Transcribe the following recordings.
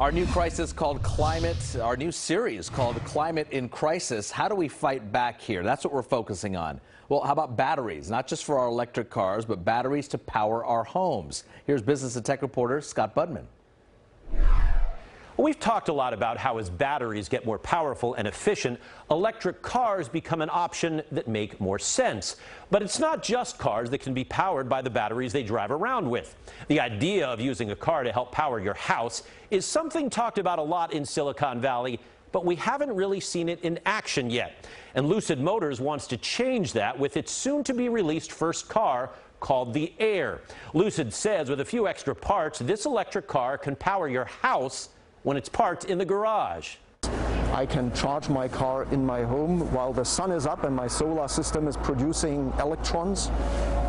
Our new crisis called Climate, our new series called Climate in Crisis. How do we fight back here? That's what we're focusing on. Well, how about batteries? Not just for our electric cars, but batteries to power our homes. Here's business and tech reporter Scott Budman. We've talked a lot about how as batteries get more powerful and efficient, electric cars become an option that make more sense. But it's not just cars that can be powered by the batteries they drive around with. The idea of using a car to help power your house is something talked about a lot in Silicon Valley, but we haven't really seen it in action yet. And Lucid Motors wants to change that with its soon to be released first car called the Air. Lucid says with a few extra parts, this electric car can power your house when it's parked in the garage. I can charge my car in my home while the sun is up and my solar system is producing electrons.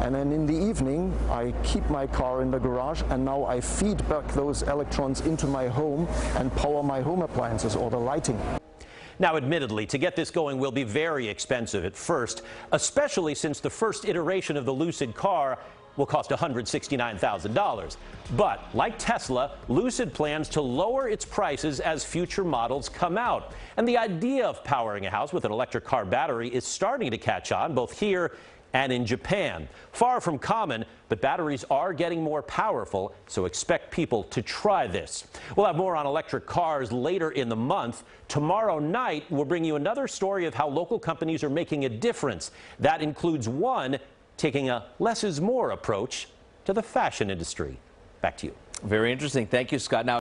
And then in the evening, I keep my car in the garage and now I feed back those electrons into my home and power my home appliances or the lighting. Now, admittedly, to get this going will be very expensive at first, especially since the first iteration of the Lucid car will cost $169,000. But like Tesla, Lucid plans to lower its prices as future models come out. And the idea of powering a house with an electric car battery is starting to catch on both here and in Japan. Far from common, but batteries are getting more powerful, so expect people to try this. We'll have more on electric cars later in the month. Tomorrow night, we'll bring you another story of how local companies are making a difference. That includes one taking a less is more approach to the fashion industry. Back to you. Very interesting. Thank you, Scott. Now